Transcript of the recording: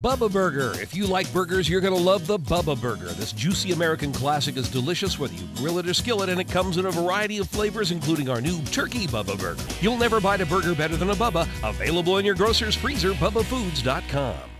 Bubba Burger. If you like burgers, you're going to love the Bubba Burger. This juicy American classic is delicious whether you grill it or skillet, and it comes in a variety of flavors, including our new Turkey Bubba Burger. You'll never bite a burger better than a Bubba. Available in your grocer's freezer, BubbaFoods.com.